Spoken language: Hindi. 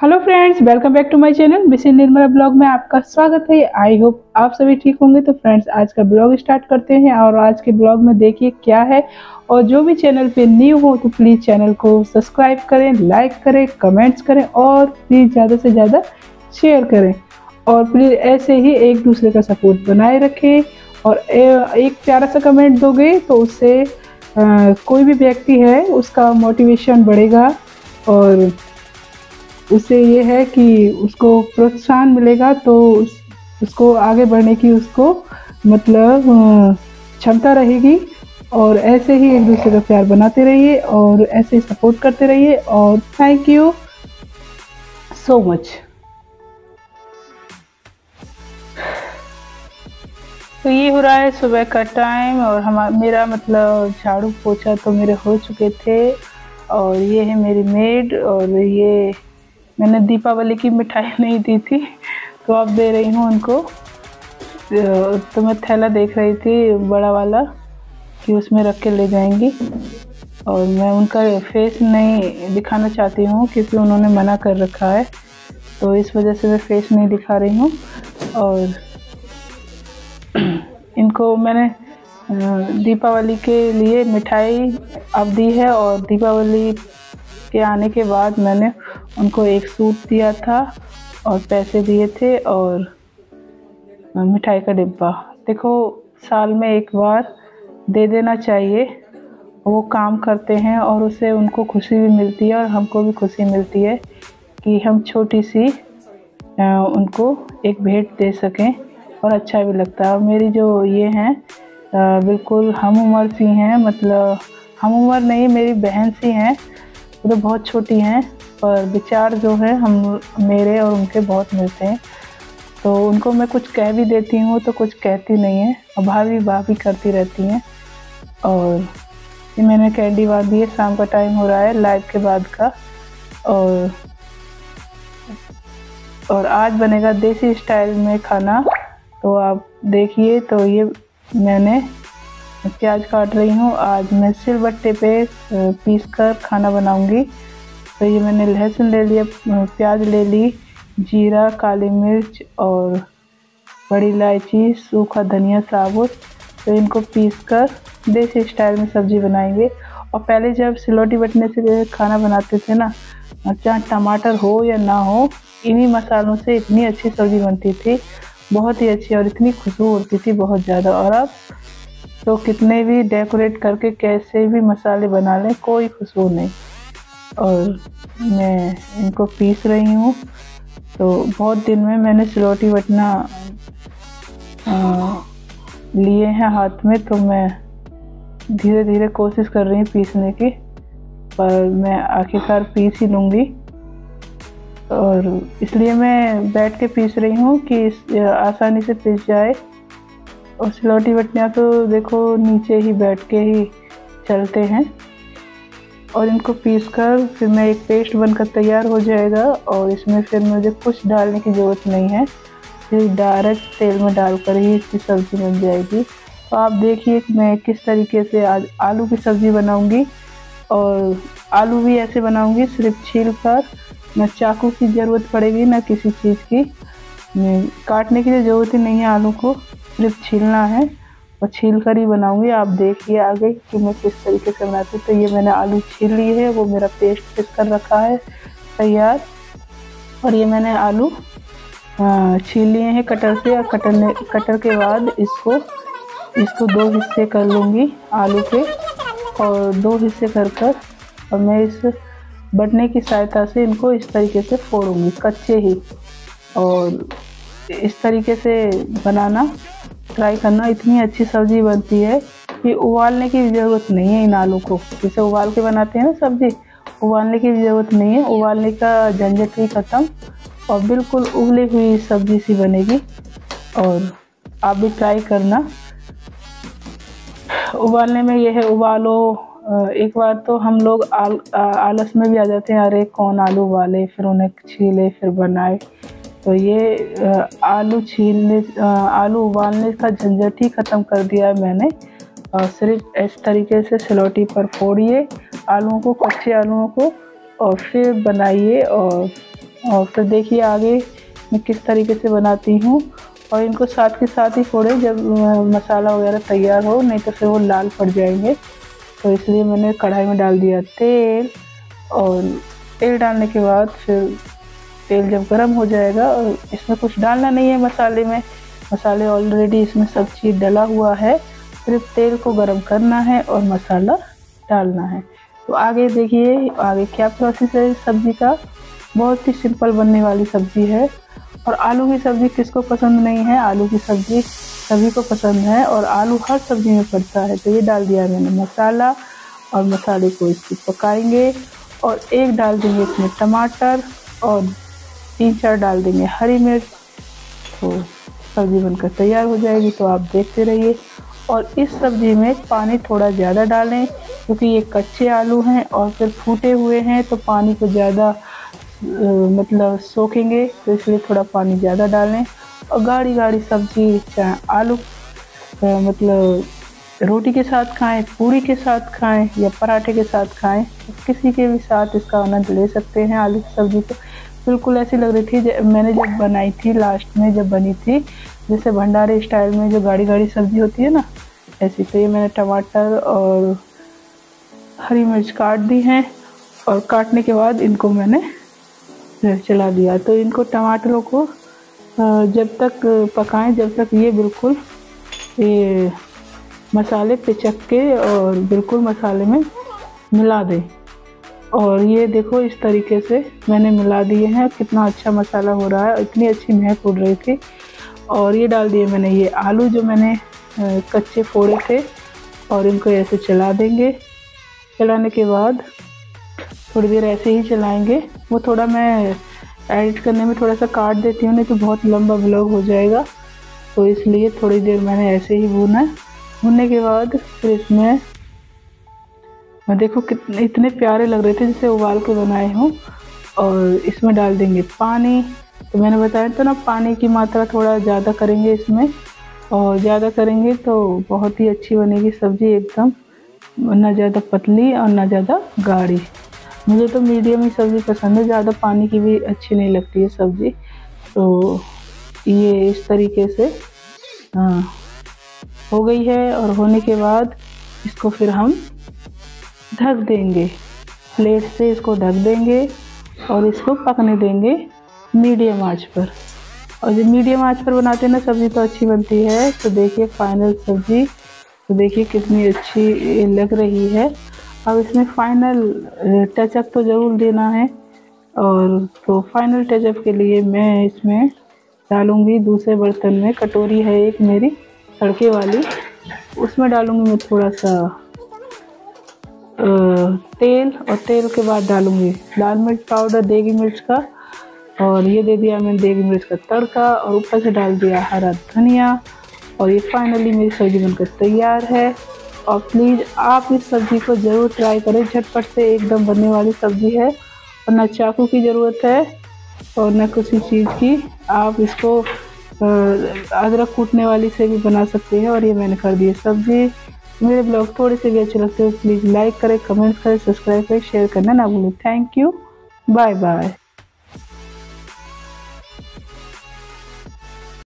Hello friends welcome back to my channel mission Nirmala blog में आपका स्वागत है। आई होप आप सभी ठीक होंगे। तो फ्रेंड्स आज का ब्लॉग स्टार्ट करते हैं और आज के ब्लॉग में देखिए क्या है। और जो भी चैनल पे न्यू हो तो प्लीज़ चैनल को सब्सक्राइब करें लाइक करें कमेंट्स करें और प्लीज़ ज़्यादा से ज़्यादा शेयर करें। और प्लीज़ ऐसे ही एक दूसरे का सपोर्ट बनाए रखें। और एक प्यारा सा कमेंट दोगे तो उससे कोई भी व्यक्ति है, उसका मोटिवेशन बढ़ेगा। और उससे ये है कि उसको प्रोत्साहन मिलेगा तो उस, उसको आगे बढ़ने की उसको मतलब क्षमता रहेगी। और ऐसे ही एक दूसरे का प्यार बनाते रहिए और ऐसे ही सपोर्ट करते रहिए और थैंक यू सो मच। तो ये हो रहा है सुबह का टाइम और हम मेरा मतलब झाड़ू पोछा तो मेरे हो चुके थे और ये है मेरी मेड और ये मैंने दीपावली की मिठाई नहीं दी थी तो अब दे रही हूँ उनको। तो मैं थैला देख रही थी, बड़ा वाला, कि उसमें रख के ले जाएँगी। और मैं उनका फेस नहीं दिखाना चाहती हूँ, क्योंकि उन्होंने मना कर रखा है। तो इस वजह से मैं फेस नहीं दिखा रही हूँ। और इनको मैंने दीपावली के लिए मिठाई अब दी है, और दीपावली के आने के बाद मैंने उनको एक सूट दिया था और पैसे दिए थे और मिठाई का डिब्बा। देखो, साल में एक बार दे देना चाहिए। वो काम करते हैं और उससे उनको खुशी भी मिलती है और हमको भी खुशी मिलती है कि हम छोटी सी उनको एक भेंट दे सकें और अच्छा भी लगता है। मेरी जो ये हैं बिल्कुल हम उम्र सी हैं मतलब हम उम्र नहीं, मेरी बहन सी हैं वो तो बहुत छोटी हैं, पर विचार जो है हम, मेरे और उनके बहुत मिलते हैं। तो उनको मैं कुछ कह भी देती हूँ तो कुछ कहती नहीं है और भाभी करती रहती हैं। और ये मैंने कैंडी बांधी है, शाम का टाइम हो रहा है लाइव के बाद का। और और आज बनेगा देसी स्टाइल में खाना तो आप देखिए तो ये मैंने प्याज काट रही हूँ। आज मैं सिलबट्टे पे पीस कर खाना बनाऊँगी। तो ये मैंने लहसुन ले लिया प्याज ले ली, जीरा, काली मिर्च और बड़ी इलायची, सूखा धनिया, साबुत। तो इनको पीस कर देसी स्टाइल में सब्ज़ी बनाएँगे। और पहले जब सिलोटी बटने से खाना बनाते थे ना, चाहे टमाटर हो या ना हो, इन्हीं मसालों से इतनी अच्छी सब्ज़ी बनती थी। बहुत ही अच्छी और इतनी खुशबू उड़ती थी बहुत ज़्यादा। और अब तो कितने भी डेकोरेट करके कैसे भी मसाले बना लें, कोई खुशबू नहीं। और मैं इनको पीस रही हूँ। तो बहुत दिन में मैंने सिलौटी बटना लिए हैं हाथ में तो मैं धीरे धीरे कोशिश कर रही हूँ पीसने की। पर मैं आखिरकार पीस ही लूँगी। और इसलिए मैं बैठ के पीस रही हूँ कि आसानी से पीस जाए। और सिलौटी बटनियाँ तो देखो नीचे ही बैठ के ही चलते हैं। और इनको पीस कर फिर मैं एक पेस्ट बनकर तैयार हो जाएगा और इसमें फिर मुझे कुछ डालने की ज़रूरत नहीं है। फिर डायरेक्ट तेल में डालकर ही इसकी सब्ज़ी बन जाएगी। तो आप देखिए मैं किस तरीके से आज आलू की सब्ज़ी बनाऊँगी। और आलू भी ऐसे बनाऊँगी सिर्फ़ छील कर न चाकू की ज़रूरत पड़ेगी, ना किसी चीज़ की। काटने की ज़रूरत ही नहीं है आलू को। सिर्फ़ छीलना है और छील कर ही बनाऊँगी। आप देखिए आगे कि मैं किस तरीके से बनाती हूँ। तो ये मैंने आलू छील लिए है, वो मेरा पेस्ट पिस कर रखा है, तैयार। और ये मैंने आलू छील लिए हैं कटर से। और कटर ने, कटर के बाद इसको इसको दो हिस्से कर लूँगी आलू के। और दो हिस्से कर कर और मैं इस बटने की सहायता से इनको इस तरीके से फोड़ूँगी, कच्चे ही। और इस तरीके से बनाना ट्राई करना इतनी अच्छी सब्ज़ी बनती है कि उबालने की ज़रूरत नहीं है इन आलू को। जैसे उबाल के बनाते हैं ना सब्ज़ी उबालने की ज़रूरत नहीं है। उबालने का झंझट ही ख़त्म और बिल्कुल उबली हुई सब्ज़ी सी बनेगी। और आप भी ट्राई करना। उबालने में यह है उबालो। एक बार तो हम लोग आल, आलस में भी आ जाते हैं। अरे कौन आलू उबाले फिर उन्हें छीले फिर बनाए। तो ये आलू छीलने आलू उबालने का झंझट ही ख़त्म कर दिया है मैंने। और सिर्फ़ इस तरीके से सिलौटी पर फोड़िए आलूओं को, कच्चे आलूओं को, और फिर बनाइए। और और फिर देखिए आगे मैं किस तरीके से बनाती हूँ। और इनको साथ के साथ ही फोड़े जब मसाला वगैरह तैयार हो, नहीं तो फिर वो लाल पड़ जाएँगे। तो इसलिए मैंने कढ़ाई में डाल दिया तेल, और तेल डालने के बाद फिर तेल जब गर्म हो जाएगा और इसमें कुछ डालना नहीं है मसाले में। मसाले ऑलरेडी इसमें सब चीज़ डला हुआ है। सिर्फ़ तेल को गर्म करना है और मसाला डालना है। तो आगे देखिए, आगे क्या प्रोसेस है सब्ज़ी का। बहुत ही सिंपल बनने वाली सब्ज़ी है। और आलू की सब्ज़ी किसको पसंद नहीं है? आलू की सब्ज़ी सभी को पसंद है और आलू हर सब्ज़ी में पड़ता है। तो ये डाल दिया मैंने मसाला और मसाले को इसकी पकाएँगे और एक डाल देंगे इसमें टमाटर और तीन चार डाल देंगे, हरी मिर्च तो सब्ज़ी बनकर तैयार हो जाएगी तो आप देखते रहिए। और इस सब्ज़ी में पानी थोड़ा ज़्यादा डालें, क्योंकि ये कच्चे आलू हैं और फिर फूटे हुए हैं तो पानी को ज़्यादा मतलब सोखेंगे तो इसलिए थोड़ा पानी ज़्यादा डालें। और गाढ़ी गाढ़ी सब्ज़ी, चाहे आलू मतलब रोटी के साथ खाएँ, पूरी के साथ खाएँ या पराठे के साथ खाएँ तो किसी के भी साथ इसका आनंद ले सकते हैं आलू की सब्ज़ी को। बिल्कुल ऐसी लग रही थी जब मैंने जब बनाई थी लास्ट में, जब बनी थी, जैसे भंडारे स्टाइल में जो गाढ़ी गाढ़ी सब्ज़ी होती है ना, ऐसी तो ये मैंने टमाटर और हरी मिर्च काट दी हैं और काटने के बाद इनको मैंने चला दिया। तो इनको टमाटरों को जब तक पकाएँ, जब तक ये बिल्कुल, ये मसाले पिचक के और बिल्कुल मसाले में मिला दें। और ये देखो इस तरीके से मैंने मिला दिए हैं। कितना अच्छा मसाला हो रहा है इतनी अच्छी महक उड़ रही थी। और ये डाल दिए मैंने ये आलू जो मैंने कच्चे फोड़े थे और इनको ऐसे चला देंगे। चलाने के बाद थोड़ी देर ऐसे ही चलाएँगे। वो थोड़ा मैं एडिट करने में थोड़ा सा काट देती हूँ, नहीं तो बहुत लंबा ब्लॉग हो जाएगा। तो इसलिए थोड़ी देर मैंने ऐसे ही भूना। भूनने के बाद फिर इसमें मैं देखो कितने, इतने प्यारे लग रहे थे जैसे उबाल के बनाए हों। और इसमें डाल देंगे पानी। तो मैंने बताया था ना, पानी की मात्रा थोड़ा ज़्यादा करेंगे इसमें। और ज़्यादा करेंगे तो बहुत ही अच्छी बनेगी सब्ज़ी एकदम। ना ज़्यादा पतली और ना ज़्यादा गाढ़ी। मुझे तो मीडियम ही सब्ज़ी पसंद है, ज़्यादा पानी की भी अच्छी नहीं लगती है सब्ज़ी। तो ये इस तरीके से हाँ हो गई है। और होने के बाद इसको फिर हम ढक देंगे। प्लेट से इसको ढक देंगे और इसको पकने देंगे मीडियम आँच पर। और जब मीडियम आँच पर बनाते हैं ना, सब्ज़ी तो अच्छी बनती है। तो देखिए फाइनल सब्ज़ी। तो देखिए कितनी अच्छी लग रही है। अब इसमें फाइनल टचअप तो ज़रूर देना है। और तो फाइनल टचअप के लिए मैं इसमें डालूँगी दूसरे बर्तन में। कटोरी है एक मेरी, तड़के वाली। उसमें डालूँगी मैं थोड़ा सा तेल और तेल के बाद डालूँगी। लाल मिर्च पाउडर, देगी मिर्च का, और ये दे दिया मैंने देगी मिर्च का तड़का, और ऊपर से डाल दिया हरा धनिया, और ये फाइनली मेरी सब्ज़ी बनकर तैयार है। और प्लीज़ आप इस सब्ज़ी को ज़रूर ट्राई करें। झटपट से एकदम बनने वाली सब्ज़ी है, और न चाकू की ज़रूरत है, और न किसी चीज़ की। आप इसको अदरक कूटने वाली से भी बना सकते हैं, और ये मैंने कर दी सब्ज़ी। मेरे ब्लॉग थोड़े से भी अच्छे लगते हो प्लीज़ लाइक करें कमेंट करें सब्सक्राइब करें शेयर करना ना भूलें। Thank you bye bye